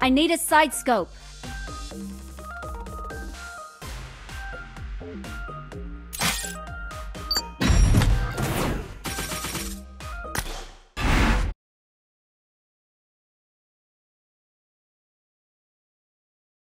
I need a side scope.